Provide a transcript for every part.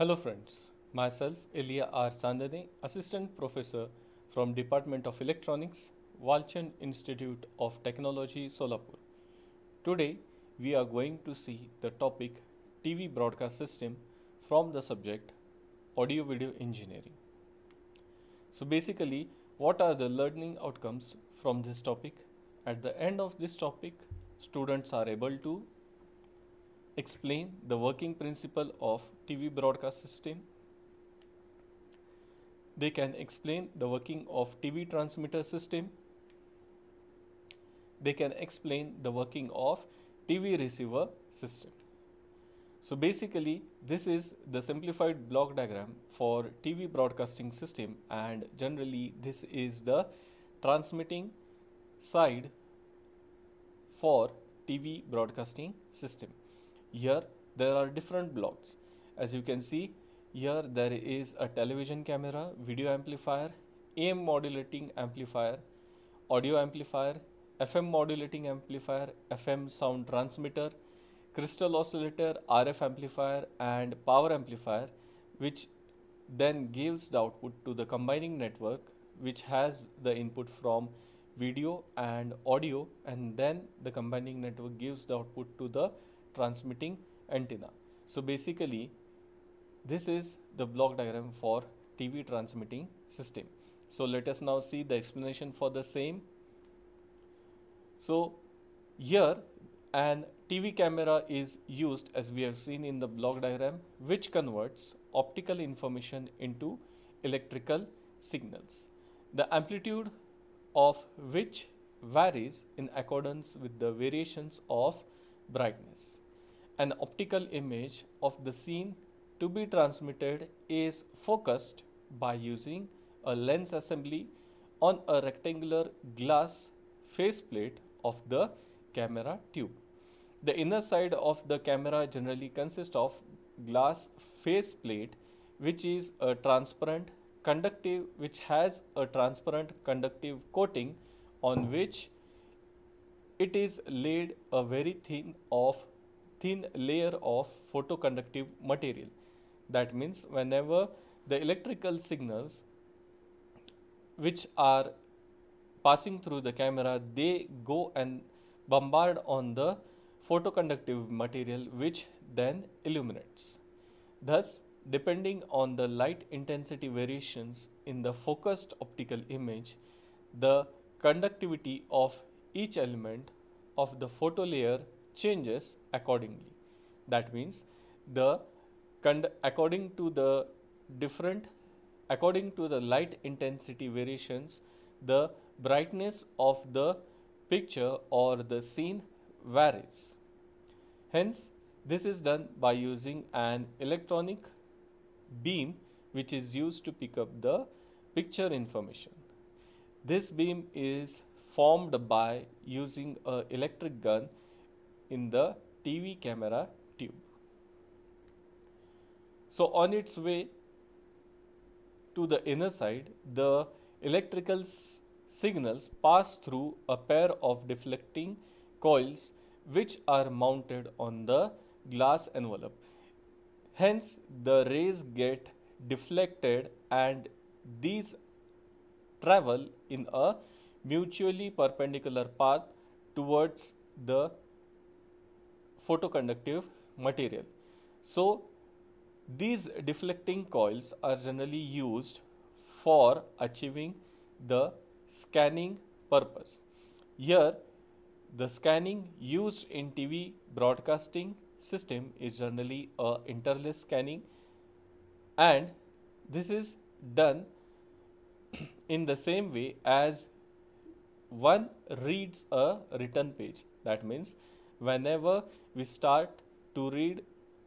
Hello friends, myself Elia R. Chandane, Assistant Professor from Department of Electronics, Walchand Institute of Technology, Solapur. Today we are going to see the topic TV broadcast system from the subject Audio Video Engineering. So basically what are the learning outcomes from this topic? At the end of this topic, students are able to explain the working principle of TV broadcast system. They can explain the working of TV transmitter system. They can explain the working of TV receiver system. So basically this is the simplified block diagram for TV broadcasting system and generally this is the transmitting side for TV broadcasting system. Here there are different blocks. As you can see here there is a television camera, video amplifier, AM modulating amplifier, audio amplifier, FM modulating amplifier, FM sound transmitter, crystal oscillator, RF amplifier and power amplifier which then gives the output to the combining network which has the input from video and audio and then the combining network gives the output to the transmitting antenna. So basically this is the block diagram for TV transmitting system. So let us now see the explanation for the same. So here an TV camera is used as we have seen in the block diagram which converts optical information into electrical signals. The amplitude of which varies in accordance with the variations of brightness. An optical image of the scene to be transmitted is focused by using a lens assembly on a rectangular glass faceplate of the camera tube. The inner side of the camera generally consists of glass faceplate which is a transparent conductive which has a transparent conductive coating on which it is laid a very thin of thin layer of photoconductive material. That means whenever the electrical signals which are passing through the camera they go and bombard on the photoconductive material which then illuminates. Thus Depending on the light intensity variations in the focused optical image, the conductivity of each element of the photo layer changes accordingly. That means the according to the different according to the light intensity variations the brightness of the picture or the scene varies. Hence this is done by using an electronic beam which is used to pick up the picture information. This beam is formed by using a electric gun in the TV camera tube. So on its way to the inner side, the electrical signals pass through a pair of deflecting coils which are mounted on the glass envelope. Hence, the rays get deflected and these travel in a mutually perpendicular path towards the photoconductive material. So, these deflecting coils are generally used for achieving the scanning purpose. Here, the scanning used in TV broadcasting system is generally a interlace scanning and this is done in the same way as one reads a written page that means whenever we start to read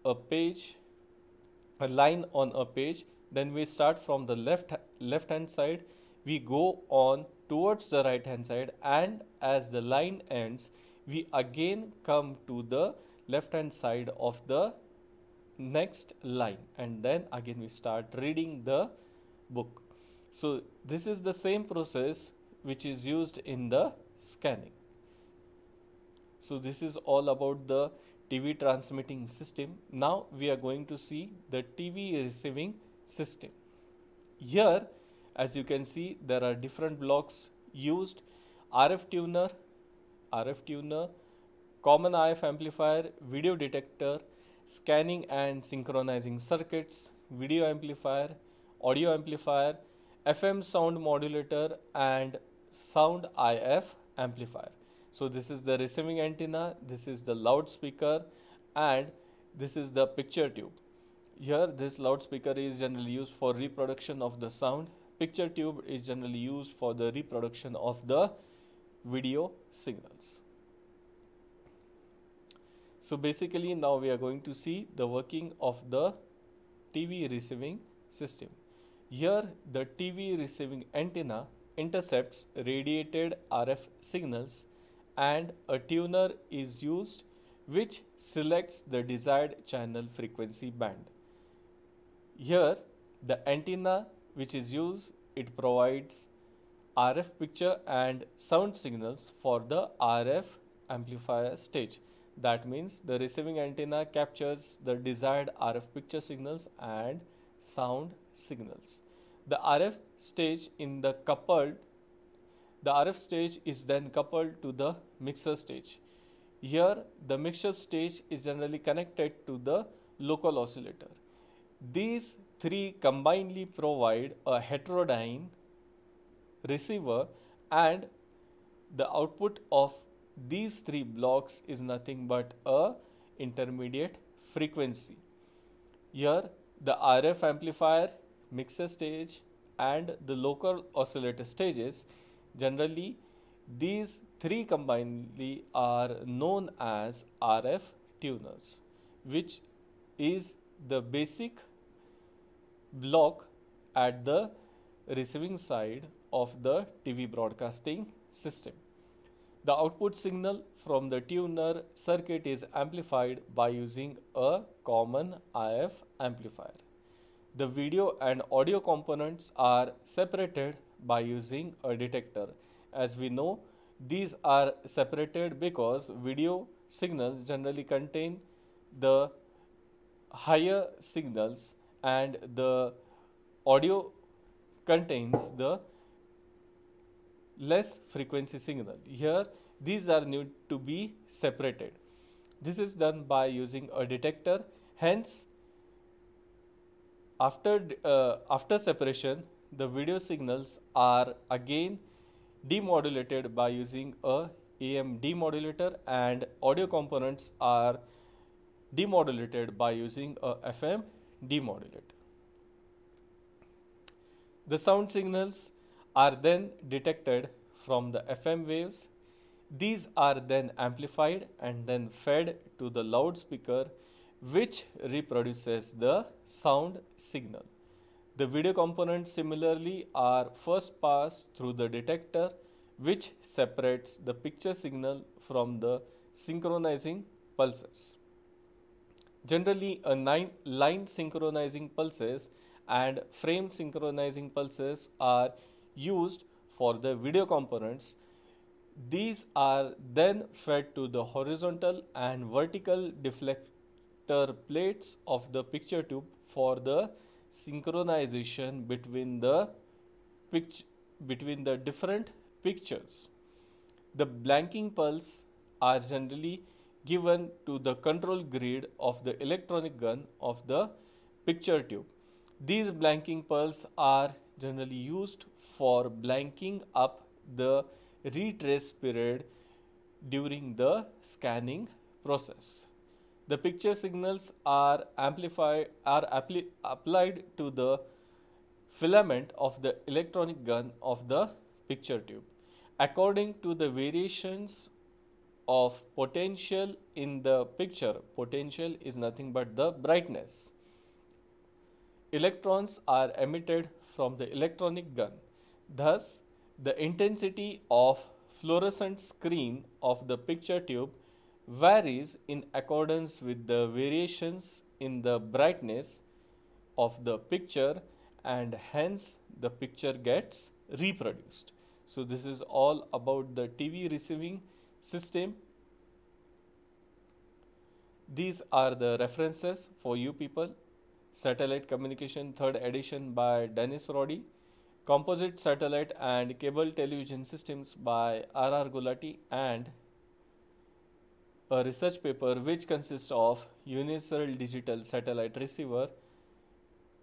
a page a line on a page then we start from the left left hand side we go on towards the right hand side and as the line ends we again come to the left hand side of the next line and then again we start reading the book. So this is the same process which is used in the scanning. So this is all about the TV transmitting system. Now we are going to see the TV receiving system. Here as you can see there are different blocks used RF tuner, RF tuner, common IF amplifier, video detector, scanning and synchronizing circuits, video amplifier, audio amplifier, FM sound modulator and sound IF amplifier. So this is the receiving antenna, this is the loudspeaker and this is the picture tube. Here this loudspeaker is generally used for reproduction of the sound. Picture tube is generally used for the reproduction of the video signals. So basically now we are going to see the working of the TV receiving system. Here the TV receiving antenna intercepts radiated RF signals and a tuner is used which selects the desired channel frequency band. Here the antenna which is used it provides RF picture and sound signals for the RF amplifier stage. That means the receiving antenna captures the desired RF picture signals and sound signals. The RF stage in the coupled the RF stage is then coupled to the mixer stage. Here the mixer stage is generally connected to the local oscillator. These three combinedly provide a heterodyne receiver and the output of these three blocks is nothing but a intermediate frequency. Here the RF amplifier, mixer stage and the local oscillator stages generally these three combinedly are known as RF tuners which is the basic block at the receiving side of the TV broadcasting system. The output signal from the tuner circuit is amplified by using a common IF amplifier. The video and audio components are separated by using a detector. As we know, these are separated because video signals generally contain the higher signals and the audio contains the less frequency signal. Here these are need to be separated. This is done by using a detector. Hence, after, uh, after separation, the video signals are again demodulated by using a AM demodulator and audio components are demodulated by using a FM demodulator. The sound signals are then detected from the FM waves. These are then amplified and then fed to the loudspeaker which reproduces the sound signal. The video components similarly are first passed through the detector which separates the picture signal from the synchronizing pulses. Generally, a line synchronizing pulses and frame synchronizing pulses are used for the video components. These are then fed to the horizontal and vertical deflector plates of the picture tube for the synchronization between the between the different pictures. The blanking pulse are generally given to the control grid of the electronic gun of the picture tube. These blanking pulse are generally used for blanking up the retrace period during the scanning process. The picture signals are amplified are appli applied to the filament of the electronic gun of the picture tube. According to the variations of potential in the picture, potential is nothing but the brightness. Electrons are emitted from the electronic gun. Thus, the intensity of fluorescent screen of the picture tube varies in accordance with the variations in the brightness of the picture and hence the picture gets reproduced. So this is all about the TV receiving system. These are the references for you people. Satellite Communication 3rd edition by Dennis Roddy. Composite Satellite and Cable Television Systems by R.R. Gulati and a research paper which consists of Universal Digital Satellite Receiver.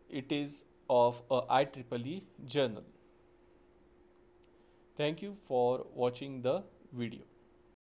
It is of a IEEE journal. Thank you for watching the video.